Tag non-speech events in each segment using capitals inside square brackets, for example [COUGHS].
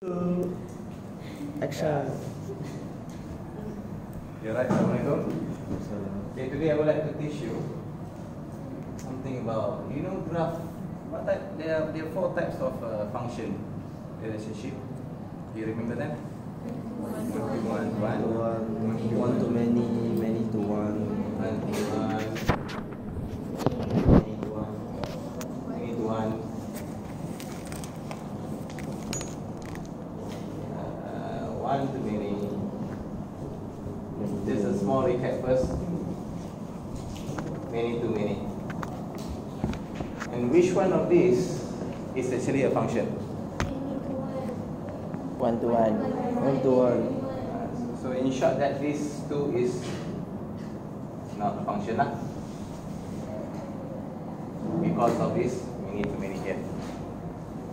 Two, action. You're right, Assalamualaikum. Okay, today I would like to teach you something about, you know, graph. What type? There are, there are four types of uh, function relationship. Do you remember them? One, one, one, One, one to one. One to one. One to many, many to one. one, one, Many to one. many to one. One to many. Just a small recap first. Many to many. And which one of these is actually a function? One to one. One to one. So in short, that this two is not a function lah. Because of this many to many here.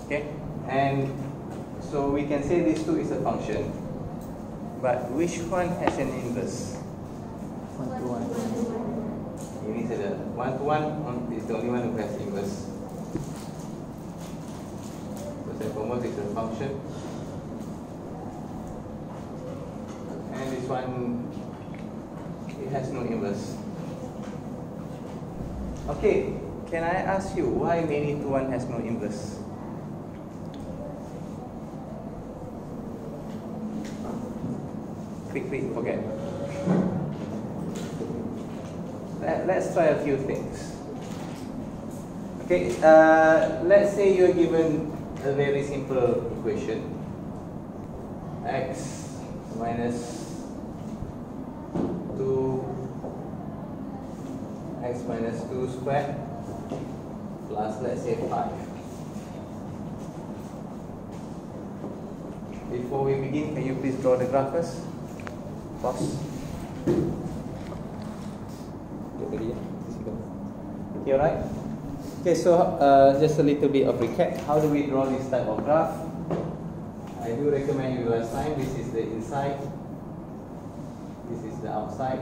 Okay, and so we can say this two is a function, but which one has an inverse? One to one. Ini saja. One to one on- is the only one who has inverse. First and foremost is a function. And this one, it has no inverse. Okay, can I ask you why many to one has no inverse? Quick, quick, forget. Let, let's try a few things. Okay, uh, let's say you're given a very simple equation. x minus 2 x minus 2 squared plus let's say 5. Before we begin, can you please draw the graph first? Pause. Okay, alright. Okay, so uh, just a little bit of recap. How do we draw this type of graph? I do recommend you last time. This is the inside. This is the outside.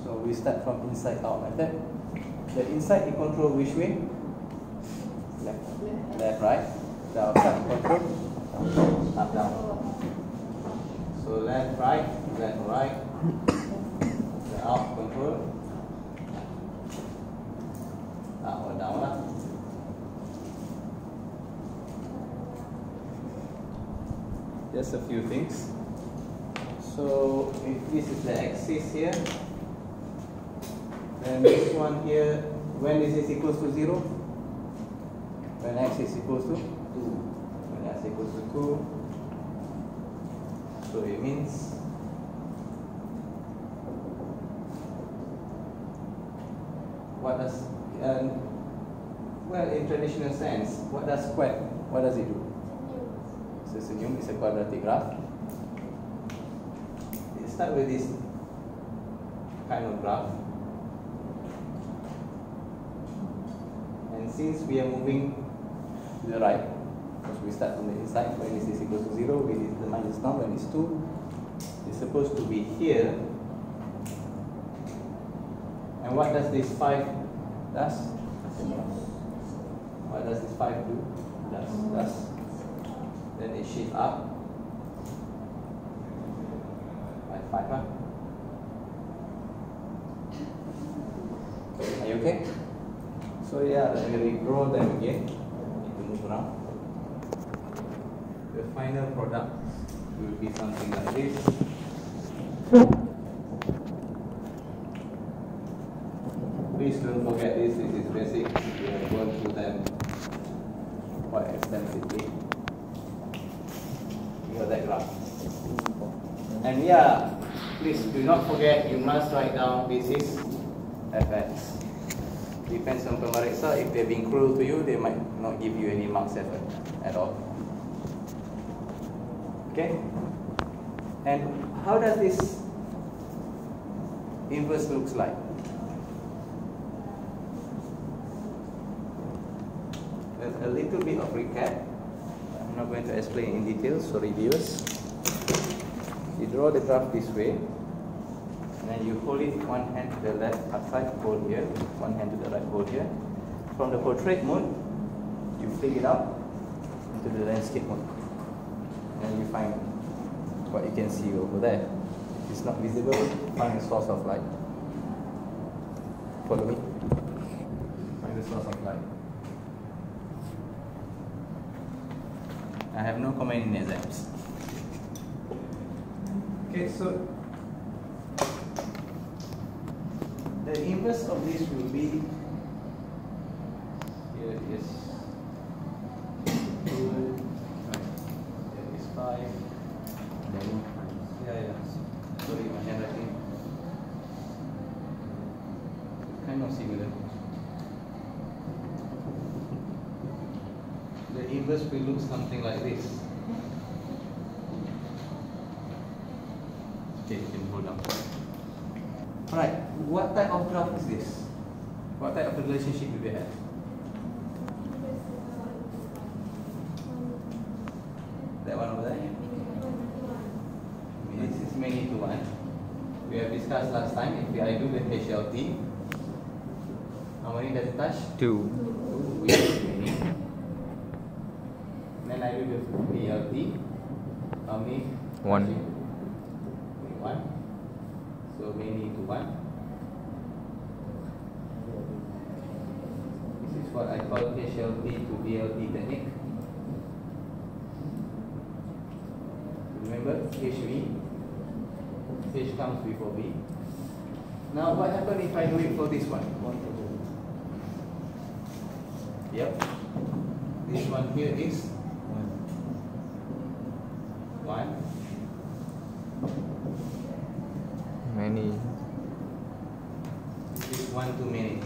So we start from inside out method. The inside you control which way? Left. Left, right. The outside you control up, down. Left, right, left, right. [COUGHS] The out control up or down lah. Just a few things. So if this is the axis here, then this one here, when this is equals to zero, when x is equals to two, when x equals to two, so it means. What does um, well in traditional sense what does what does it do? So senyum is a quadratic graph. It start with this kind of graph. And since we are moving to the right because we start from the inside when this is equal to 0 when now when it's 2 it's supposed to be here and what does this 5 does? What does this 5 do? Does, does. Then it shift up by 5 lah. Are you okay? So yeah, let me draw them again. Need to move around. The final product will be something like this. Please don't forget this, this is basic. We have gone through them quite extensively. You got that graph. And yeah, please do not forget you must write down this is fx. Depends on pemeriksa, if they're being cruel to you, they might not give you any marks at, at all. Okay? And how does this inverse looks like? a, a little bit of recap. I'm not going to explain in detail, sorry viewers. You draw the graph this way, and then you hold it one hand to the left outside, hold here, one hand to the right, hold here. From the portrait mode, you flick it up into the landscape mode. Find what you can see over there. If it's not visible, find the source of light. Follow me. Find the source of light. I have no comment in exams. Okay, so the inverse of this will be here is two, here is five. Yeah, yeah. Sorry, my handwriting. Kind of similar. The inverse will look something like this. Okay, you can hold on. Alright, what type of graph is this? What type of relationship do they have? That one over there? This is many to one. We have discussed last time if I do the HLT, how many does it touch? Two. Two, we many. Then I do the BLT, how many? One. Only One. So many to one. This is what I call HLT to BLT technique. Remember HV? H comes before B. Now what happens if I do it for this one? Yep. This one here is one. 1. Many. This is one too many.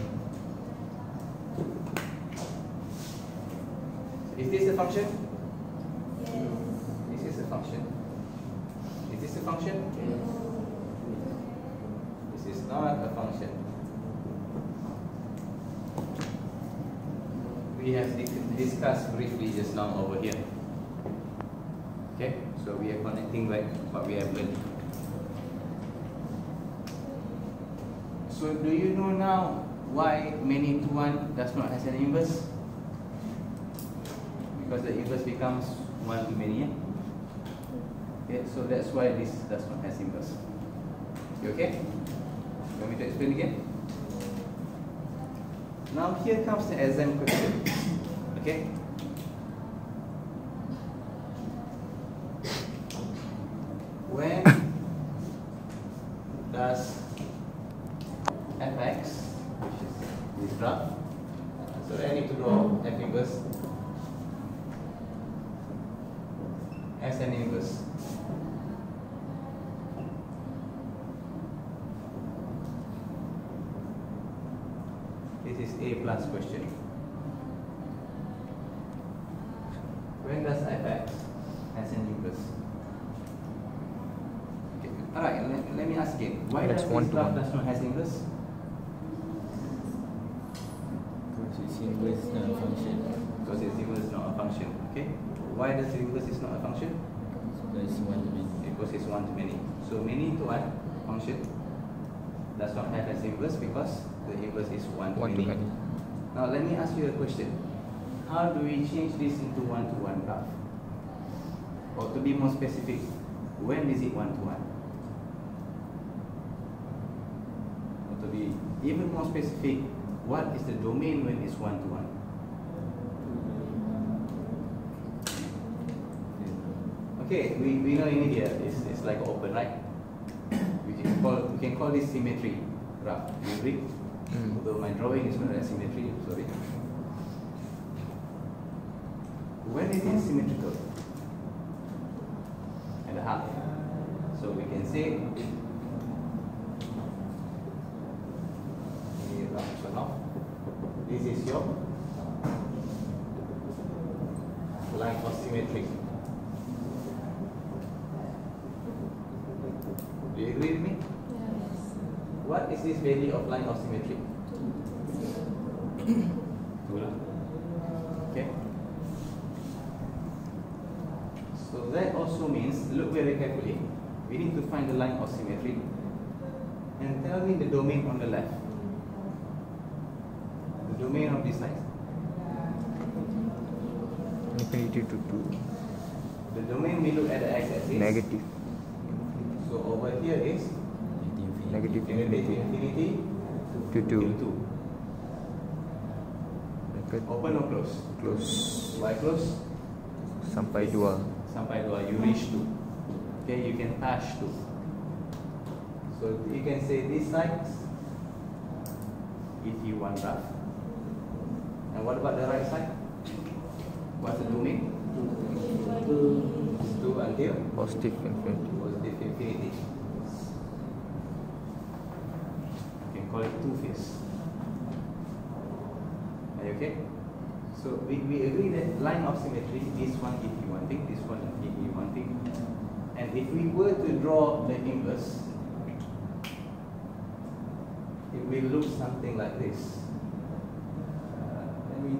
Is this a function? This is this a function. Is this a function? This is not a function. We have discussed briefly just now over here. Okay, so we are connecting like what we have learned. So do you know now why many to one does not has an inverse? Because the inverse becomes one to many. Yeah? Okay, so that's why this does not has inverse. You okay? You want me to explain again? Now here comes the exam question. Okay? A plus question. When does fx as an inverse? Okay. Alright, let, let me ask again. Why That's does one this to graph one. does not has inverse? Because it's inverse not a function. Because its inverse not a function. Okay? Why does the inverse is not a function? Because one to many. Because it's one to many. So many to one function does not have as inverse because the inverse is one to One to many. many. Now let me ask you a question. How do we change this into one to one graph? Or to be more specific, when is it one to one? Or to be even more specific, what is the domain when it's one to one? Okay, we, we know in India it's, it's like open, right? We can call we can call this symmetry graph. You agree? Mm. Although my drawing is not a symmetry, sorry. When it is symmetrical? And a half. So we can say Ini round this one off. This is your line of symmetry. Do you agree with me? Yes. What is this value of line of symmetry? Two. Okay. So that also means, look very carefully, we need to find the line of symmetry and tell me the domain on the left. The domain of this line. Infinity to two. The domain we look at the x-axis. Negative. Here is Negative infinity, infinity. infinity To till 2. 2. Bracket Open or close? close. Why close? Sampai 2. Sampai 2, you reach 2. Okay, you can touch 2. So you can say this side if you want graph. And what about the right side? What's the domain? 2 until Positive infinity. positive infinity. You can call it two phase. Are you okay? So we, we agree that line of symmetry, this one if you one thing, this one if you one thing. And if we were to draw the inverse, it will look something like this. Uh, let me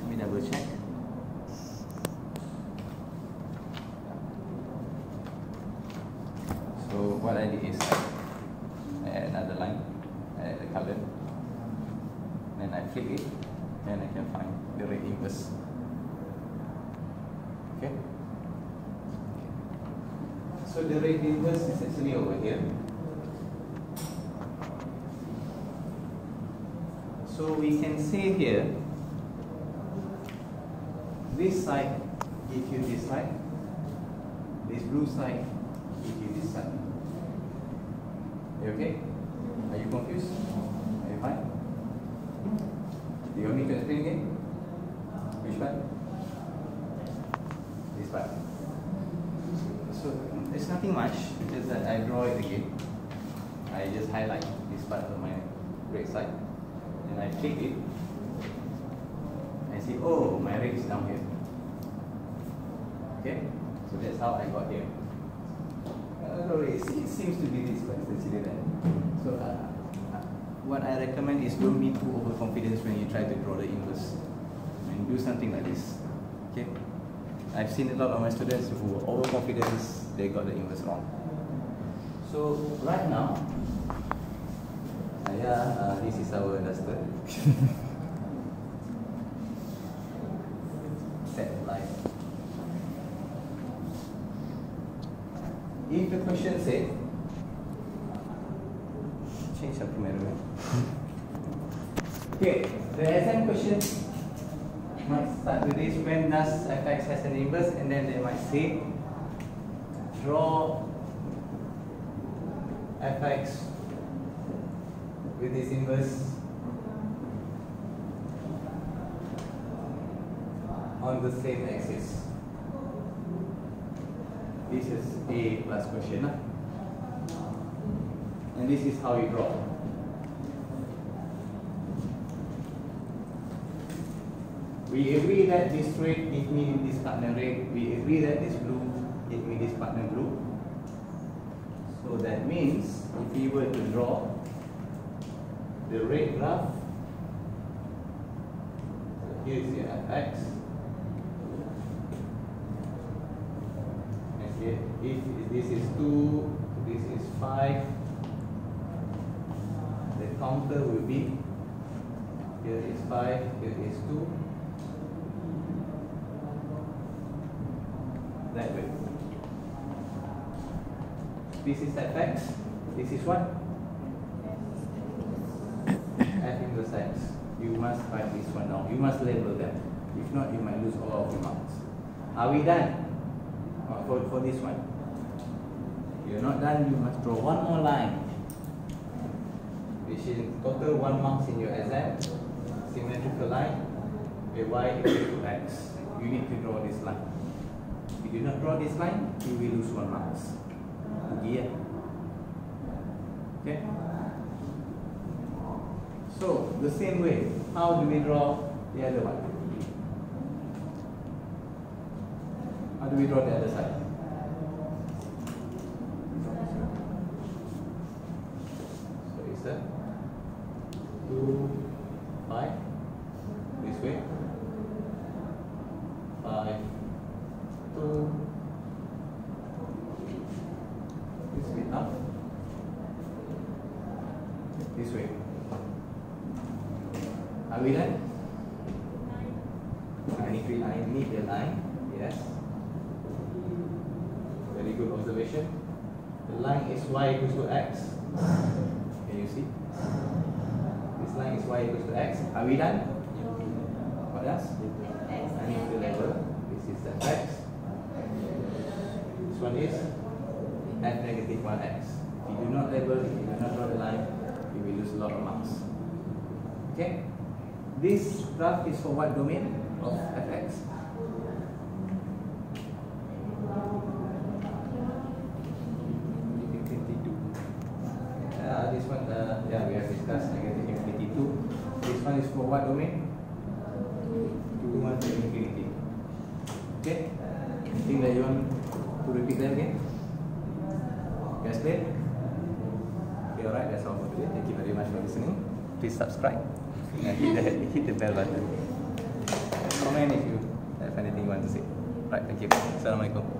let me double check. So what I did is I add another line, I add the color, I it, then I can find the rate inverse. Okay? So the rate inverse is actually over here. So we can say here, this side gives you this side, this blue side gives you this side. Okay? Are you confused? Do you want explain again? Which part? This part. So it's nothing much, just that I draw it again. I just highlight this part of my red side. And I click it. I see, oh, my red is down here. Okay? So that's how I got here. Uh, no, it, seems to be this, but consider that. So, uh, what I recommend is don't be too overconfident when you try to draw the inverse. And do something like this. Okay? I've seen a lot of my students who were overconfident, they got the inverse wrong. So, right now, saya, uh, this is our duster. [LAUGHS] Set light. If the question said, change up okay, the exam question might start with this when does fx has an inverse and then they might say draw fx with this inverse on the same axis. This is a plus question. Huh? And this is how you draw. We agree that this red give me this partner red. We agree that this blue give me this partner blue. So that means if we were to draw the red graph, so here is the fx. And here, if this is 2, this is 5, the counter will be here is 5, here is 2. That way. This is fx, this is what? F inverse x. You must write this one down. You must label them. If not, you might lose all of your marks. Are we done? Uh, for, for this one. You're not done, you must draw one more line. Which is total one marks in your exam. Symmetrical line. Y equal to x. You need to draw this line. If you do not draw this line, you will lose one marks. Okay? Okay? So, the same way, how do we draw the other one? How do we draw the other side? So, it's a 2, 5, this way, 5, 2, this way up, this way. Are we done? I need, I need the line, yes. Observation. The line is y equals to x. Can you see? This line is y equals to x. Are we done? What else? I need to level. This is the x. This one is f negative 1x. If you do not label, if you do not draw the line, you will lose a lot of marks. Okay? This graph is for what domain of fx? This one, uh, yeah, we have discussed negative infinity 2. This one is for what domain? 2 1 to infinity. Okay? Anything that you want to repeat them again? Guys clear? Okay, alright, that's all for today. Thank you very much for listening. Please subscribe and hit the, [LAUGHS] hit the bell button. Comment if you have anything you want to say. Right, thank you. Assalamualaikum.